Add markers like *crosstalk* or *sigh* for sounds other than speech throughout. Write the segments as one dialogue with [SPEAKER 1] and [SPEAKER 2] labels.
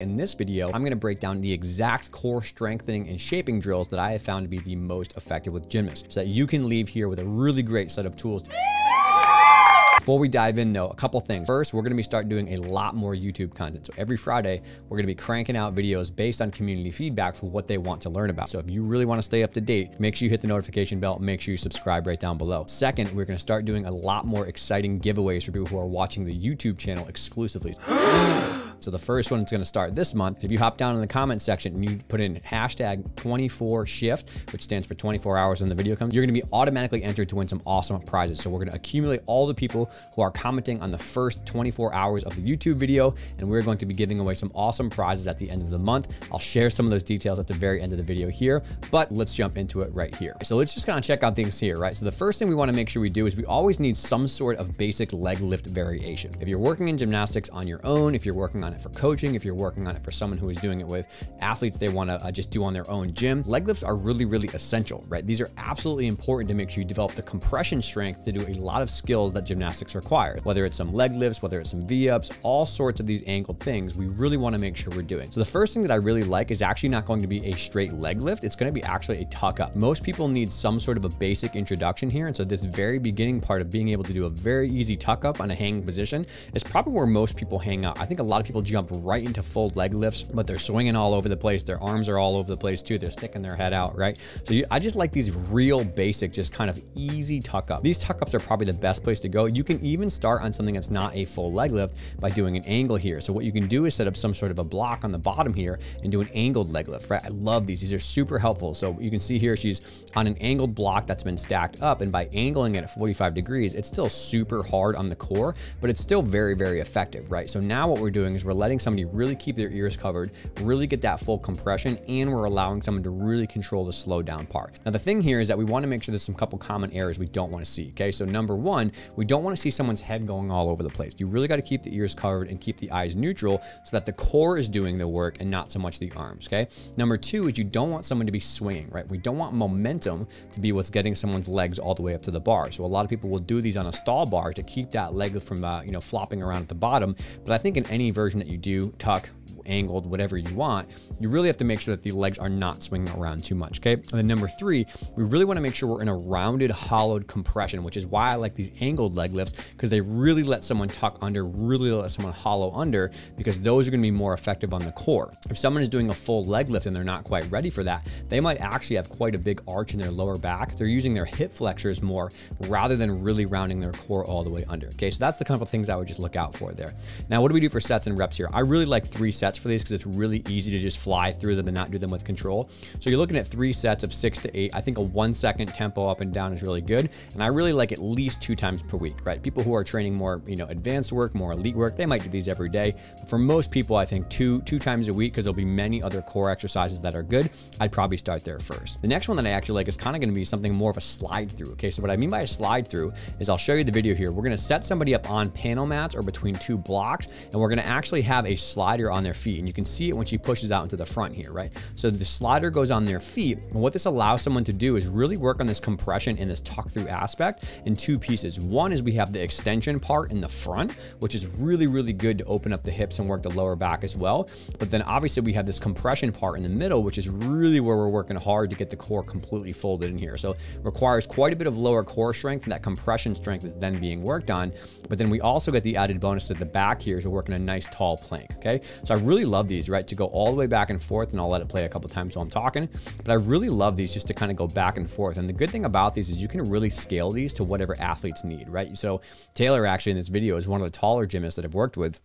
[SPEAKER 1] In this video, I'm gonna break down the exact core strengthening and shaping drills that I have found to be the most effective with gymnasts so that you can leave here with a really great set of tools. Before we dive in though, a couple things. First, we're gonna be start doing a lot more YouTube content. So every Friday, we're gonna be cranking out videos based on community feedback for what they want to learn about. So if you really wanna stay up to date, make sure you hit the notification bell, make sure you subscribe right down below. Second, we're gonna start doing a lot more exciting giveaways for people who are watching the YouTube channel exclusively. So the first one is going to start this month. If you hop down in the comment section and you put in hashtag 24 shift, which stands for 24 hours when the video comes, you're going to be automatically entered to win some awesome prizes. So we're going to accumulate all the people who are commenting on the first 24 hours of the YouTube video, and we're going to be giving away some awesome prizes at the end of the month. I'll share some of those details at the very end of the video here, but let's jump into it right here. So let's just kind of check out things here, right? So the first thing we want to make sure we do is we always need some sort of basic leg lift variation. If you're working in gymnastics on your own, if you're working on it for coaching, if you're working on it for someone who is doing it with athletes they want to uh, just do on their own gym, leg lifts are really, really essential, right? These are absolutely important to make sure you develop the compression strength to do a lot of skills that gymnastics require, whether it's some leg lifts, whether it's some V-ups, all sorts of these angled things we really want to make sure we're doing. So the first thing that I really like is actually not going to be a straight leg lift. It's going to be actually a tuck up. Most people need some sort of a basic introduction here. And so this very beginning part of being able to do a very easy tuck up on a hanging position is probably where most people hang out. I think a lot of people jump right into full leg lifts, but they're swinging all over the place. Their arms are all over the place too. They're sticking their head out, right? So you, I just like these real basic, just kind of easy tuck up. These tuck ups are probably the best place to go. You can even start on something that's not a full leg lift by doing an angle here. So what you can do is set up some sort of a block on the bottom here and do an angled leg lift, right? I love these. These are super helpful. So you can see here, she's on an angled block that's been stacked up. And by angling it at 45 degrees, it's still super hard on the core, but it's still very, very effective, right? So now what we're doing is we're letting somebody really keep their ears covered, really get that full compression, and we're allowing someone to really control the slow down part. Now, the thing here is that we want to make sure there's some couple common errors we don't want to see, okay? So number one, we don't want to see someone's head going all over the place. You really got to keep the ears covered and keep the eyes neutral so that the core is doing the work and not so much the arms, okay? Number two is you don't want someone to be swinging, right? We don't want momentum to be what's getting someone's legs all the way up to the bar. So a lot of people will do these on a stall bar to keep that leg from, uh, you know, flopping around at the bottom. But I think in any version that you do, tuck, angled, whatever you want, you really have to make sure that the legs are not swinging around too much, okay? And then number three, we really wanna make sure we're in a rounded, hollowed compression, which is why I like these angled leg lifts, because they really let someone tuck under, really let someone hollow under, because those are gonna be more effective on the core. If someone is doing a full leg lift and they're not quite ready for that, they might actually have quite a big arch in their lower back. They're using their hip flexors more rather than really rounding their core all the way under, okay? So that's the couple of things I would just look out for there. Now, what do we do for sets and reps here? I really like three sets for these because it's really easy to just fly through them and not do them with control. So you're looking at three sets of six to eight. I think a one second tempo up and down is really good. And I really like at least two times per week, right? People who are training more, you know, advanced work, more elite work, they might do these every day. But for most people, I think two, two times a week, because there'll be many other core exercises that are good. I'd probably start there first. The next one that I actually like is kind of going to be something more of a slide through. Okay. So what I mean by a slide through is I'll show you the video here. We're going to set somebody up on panel mats or between two blocks, and we're going to actually have a slider on their feet. And you can see it when she pushes out into the front here, right? So the slider goes on their feet. And what this allows someone to do is really work on this compression and this tuck through aspect in two pieces. One is we have the extension part in the front, which is really, really good to open up the hips and work the lower back as well. But then obviously we have this compression part in the middle, which is really where we're working hard to get the core completely folded in here. So requires quite a bit of lower core strength and that compression strength is then being worked on. But then we also get the added bonus at the back here is we're working a nice tall plank, okay? So I really love these, right? To go all the way back and forth and I'll let it play a couple times while I'm talking. But I really love these just to kind of go back and forth. And the good thing about these is you can really scale these to whatever athletes need, right? So Taylor actually in this video is one of the taller gymnasts that I've worked with.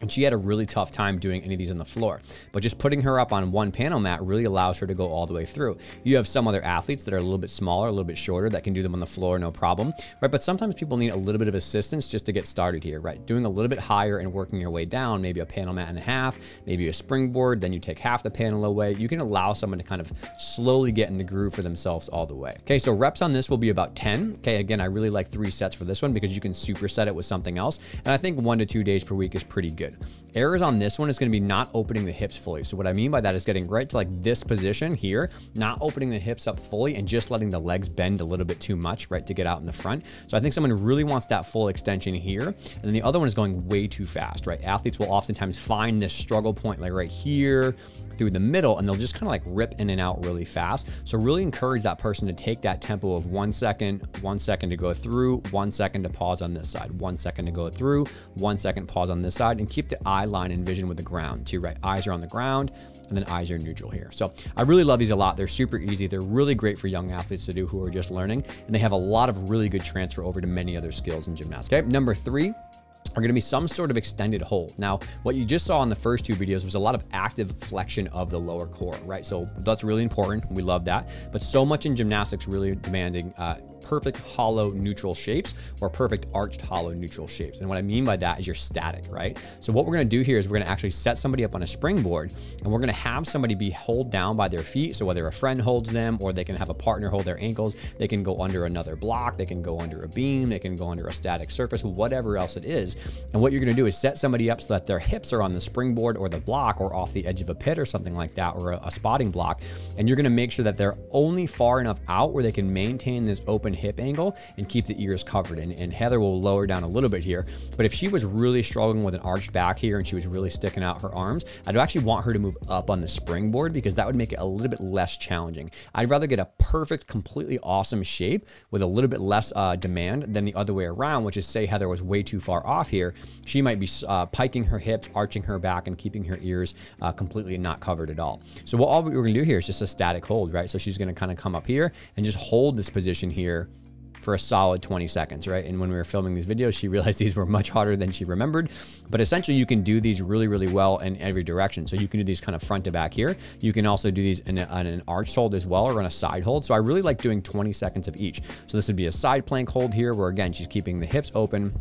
[SPEAKER 1] And she had a really tough time doing any of these on the floor. But just putting her up on one panel mat really allows her to go all the way through. You have some other athletes that are a little bit smaller, a little bit shorter that can do them on the floor, no problem, right? But sometimes people need a little bit of assistance just to get started here, right? Doing a little bit higher and working your way down, maybe a panel mat and a half, maybe a springboard, then you take half the panel away. You can allow someone to kind of slowly get in the groove for themselves all the way. Okay, so reps on this will be about 10. Okay, again, I really like three sets for this one because you can superset it with something else. And I think one to two days per week is pretty good good. Errors on this one is going to be not opening the hips fully. So what I mean by that is getting right to like this position here, not opening the hips up fully and just letting the legs bend a little bit too much, right, to get out in the front. So I think someone really wants that full extension here. And then the other one is going way too fast, right? Athletes will oftentimes find this struggle point like right here, through the middle and they'll just kind of like rip in and out really fast. So really encourage that person to take that tempo of one second, one second to go through, one second to pause on this side, one second to go through, one second pause on this side and keep the eye line and vision with the ground too, right? Eyes are on the ground and then eyes are neutral here. So I really love these a lot. They're super easy. They're really great for young athletes to do who are just learning and they have a lot of really good transfer over to many other skills in gymnastics. Okay, number three, are going to be some sort of extended hold. Now, what you just saw in the first two videos was a lot of active flexion of the lower core, right? So that's really important. We love that. But so much in gymnastics really demanding uh, perfect hollow neutral shapes or perfect arched hollow neutral shapes. And what I mean by that is you're static, right? So what we're gonna do here is we're gonna actually set somebody up on a springboard and we're gonna have somebody be held down by their feet. So whether a friend holds them or they can have a partner hold their ankles, they can go under another block, they can go under a beam, they can go under a static surface, whatever else it is. And what you're gonna do is set somebody up so that their hips are on the springboard or the block or off the edge of a pit or something like that or a, a spotting block. And you're gonna make sure that they're only far enough out where they can maintain this open hip angle and keep the ears covered. And, and Heather will lower down a little bit here. But if she was really struggling with an arched back here and she was really sticking out her arms, I'd actually want her to move up on the springboard because that would make it a little bit less challenging. I'd rather get a perfect, completely awesome shape with a little bit less uh, demand than the other way around, which is say Heather was way too far off here. She might be uh, piking her hips, arching her back, and keeping her ears uh, completely not covered at all. So what all we're gonna do here is just a static hold, right? So she's gonna kind of come up here and just hold this position here for a solid 20 seconds, right? And when we were filming these videos, she realized *laughs* these were much harder than she remembered. But essentially, you can do these really, really well in every direction. So you can do these kind of front to back here. You can also do these in, a, on an arch hold as well or on a side hold. So I really like doing 20 seconds of each. So this would be a side plank hold here where again, she's keeping the hips open,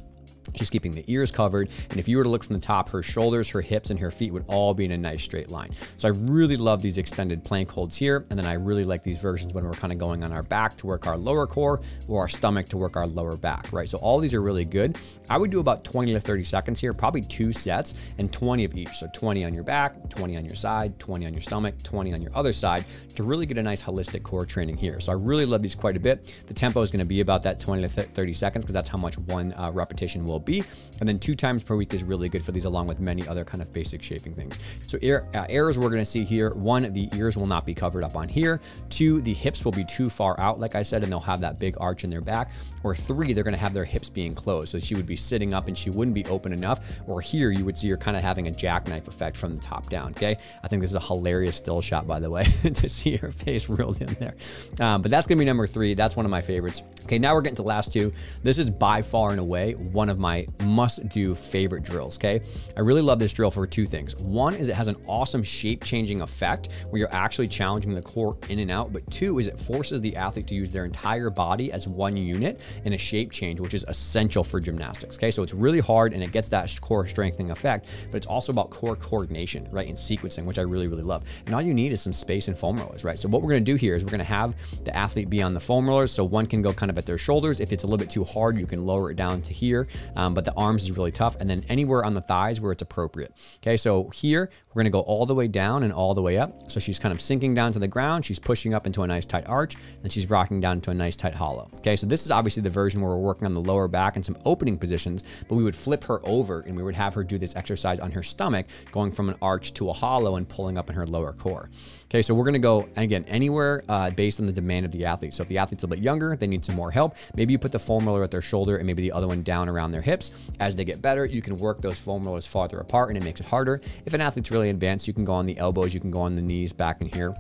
[SPEAKER 1] She's keeping the ears covered. And if you were to look from the top, her shoulders, her hips, and her feet would all be in a nice straight line. So I really love these extended plank holds here. And then I really like these versions when we're kind of going on our back to work our lower core or our stomach to work our lower back, right? So all these are really good. I would do about 20 to 30 seconds here, probably two sets and 20 of each. So 20 on your back, 20 on your side, 20 on your stomach, 20 on your other side to really get a nice holistic core training here. So I really love these quite a bit. The tempo is going to be about that 20 to 30 seconds because that's how much one uh, repetition will be. And then two times per week is really good for these along with many other kind of basic shaping things. So er uh, errors we're gonna see here, one, the ears will not be covered up on here. Two, the hips will be too far out, like I said, and they'll have that big arch in their back. Or three, they're gonna have their hips being closed. So she would be sitting up and she wouldn't be open enough. Or here you would see her kind of having a jackknife effect from the top down, okay? I think this is a hilarious still shot, by the way, *laughs* to see her face reeled in there. Um, but that's gonna be number three. That's one of my favorites. Okay, now we're getting to last two. This is by far and away one of my must do favorite drills, okay? I really love this drill for two things. One is it has an awesome shape changing effect where you're actually challenging the core in and out, but two is it forces the athlete to use their entire body as one unit in a shape change, which is essential for gymnastics, okay? So it's really hard and it gets that core strengthening effect, but it's also about core coordination, right? And sequencing, which I really, really love. And all you need is some space and foam rollers, right? So what we're gonna do here is we're gonna have the athlete be on the foam rollers. So one can go kind of at their shoulders. If it's a little bit too hard, you can lower it down to here, um, but the arms is really tough. And then anywhere on the thighs where it's appropriate. Okay, so here we're gonna go all the way down and all the way up. So she's kind of sinking down to the ground. She's pushing up into a nice tight arch, and she's rocking down into a nice tight hollow. Okay, so this is obviously the version where we're working on the lower back and some opening positions, but we would flip her over and we would have her do this exercise on her stomach, going from an arch to a hollow and pulling up in her lower core. Okay, so we're gonna go, again, anywhere uh, based on the demand of the athlete. So if the athlete's a little bit younger, they need some more help. Maybe you put the foam roller at their shoulder and maybe the other one down around their hips. As they get better, you can work those foam rollers farther apart and it makes it harder. If an athlete's really advanced, you can go on the elbows, you can go on the knees, back in here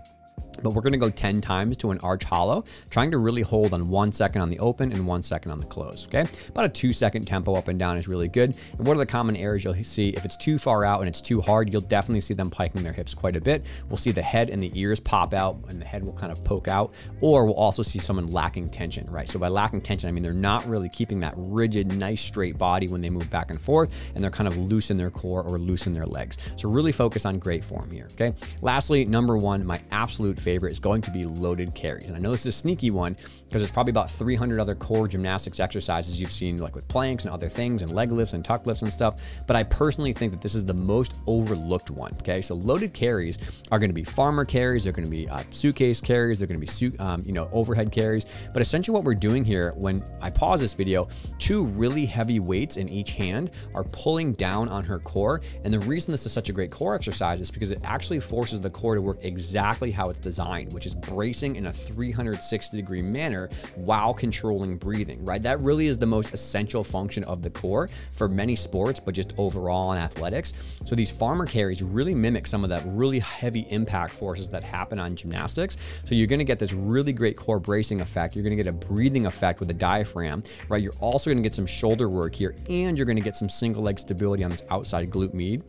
[SPEAKER 1] but we're going to go 10 times to an arch hollow, trying to really hold on one second on the open and one second on the close, okay? About a two second tempo up and down is really good. And what are the common errors you'll see? If it's too far out and it's too hard, you'll definitely see them piking their hips quite a bit. We'll see the head and the ears pop out and the head will kind of poke out, or we'll also see someone lacking tension, right? So by lacking tension, I mean they're not really keeping that rigid, nice straight body when they move back and forth, and they're kind of loose in their core or loose in their legs. So really focus on great form here, okay? Lastly, number one, my absolute favorite is going to be loaded carries. And I know this is a sneaky one because there's probably about 300 other core gymnastics exercises you've seen like with planks and other things and leg lifts and tuck lifts and stuff. But I personally think that this is the most overlooked one. Okay, so loaded carries are going to be farmer carries, they're going to be uh, suitcase carries, they're going to be um, you know overhead carries. But essentially, what we're doing here when I pause this video, two really heavy weights in each hand are pulling down on her core. And the reason this is such a great core exercise is because it actually forces the core to work exactly how it's designed, which is bracing in a 360 degree manner while controlling breathing, right? That really is the most essential function of the core for many sports, but just overall in athletics. So these farmer carries really mimic some of that really heavy impact forces that happen on gymnastics. So you're gonna get this really great core bracing effect. You're gonna get a breathing effect with the diaphragm, right? You're also gonna get some shoulder work here, and you're gonna get some single leg stability on this outside glute med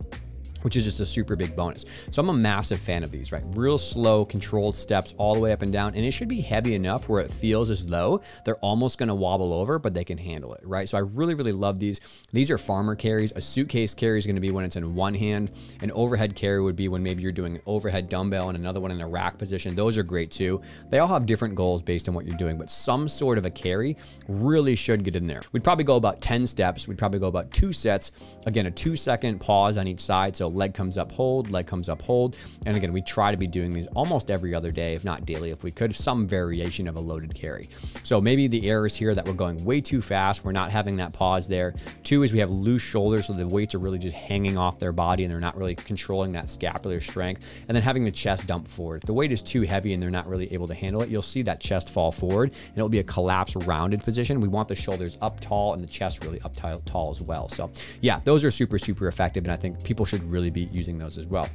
[SPEAKER 1] which is just a super big bonus. So I'm a massive fan of these, right? Real slow, controlled steps all the way up and down. And it should be heavy enough where it feels as though they're almost gonna wobble over, but they can handle it, right? So I really, really love these. These are farmer carries. A suitcase carry is gonna be when it's in one hand. An overhead carry would be when maybe you're doing an overhead dumbbell and another one in a rack position. Those are great too. They all have different goals based on what you're doing, but some sort of a carry really should get in there. We'd probably go about 10 steps. We'd probably go about two sets. Again, a two second pause on each side. So leg comes up, hold, leg comes up, hold. And again, we try to be doing these almost every other day, if not daily, if we could, some variation of a loaded carry. So maybe the error is here that we're going way too fast. We're not having that pause there. Two is we have loose shoulders, so the weights are really just hanging off their body and they're not really controlling that scapular strength. And then having the chest dump forward. If the weight is too heavy and they're not really able to handle it, you'll see that chest fall forward and it'll be a collapse rounded position. We want the shoulders up tall and the chest really up tall as well. So yeah, those are super, super effective. And I think people should really be using using those as well.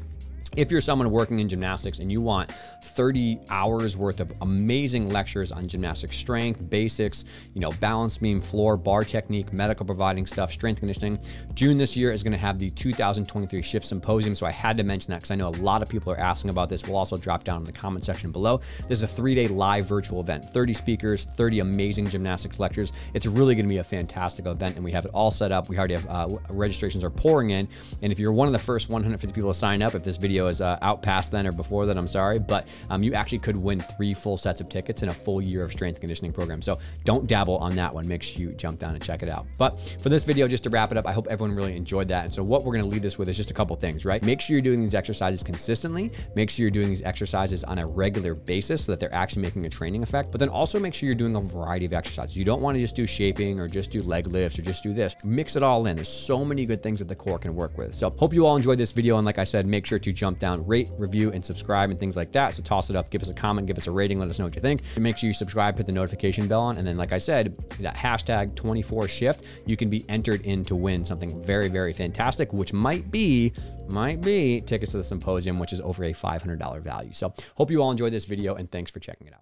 [SPEAKER 1] If you're someone working in gymnastics and you want 30 hours worth of amazing lectures on gymnastic strength, basics, you know, balance beam, floor, bar technique, medical providing stuff, strength conditioning, June this year is going to have the 2023 Shift Symposium. So I had to mention that because I know a lot of people are asking about this. We'll also drop down in the comment section below. This is a three day live virtual event, 30 speakers, 30 amazing gymnastics lectures. It's really going to be a fantastic event and we have it all set up. We already have uh, registrations are pouring in. And if you're one of the first 150 people to sign up, if this video video is uh, out past then or before then, I'm sorry, but um, you actually could win three full sets of tickets in a full year of strength conditioning program. So don't dabble on that one. Make sure you jump down and check it out. But for this video, just to wrap it up, I hope everyone really enjoyed that. And so what we're going to leave this with is just a couple things, right? Make sure you're doing these exercises consistently. Make sure you're doing these exercises on a regular basis so that they're actually making a training effect. But then also make sure you're doing a variety of exercises. You don't want to just do shaping or just do leg lifts or just do this. Mix it all in. There's so many good things that the core can work with. So hope you all enjoyed this video. And like I said, make sure to jump down, rate, review, and subscribe and things like that. So toss it up, give us a comment, give us a rating, let us know what you think. Make sure you subscribe, put the notification bell on. And then, like I said, that hashtag 24 shift, you can be entered in to win something very, very fantastic, which might be might be tickets to the symposium, which is over a $500 value. So hope you all enjoyed this video and thanks for checking it out.